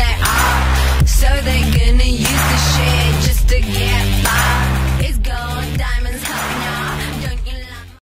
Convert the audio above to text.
that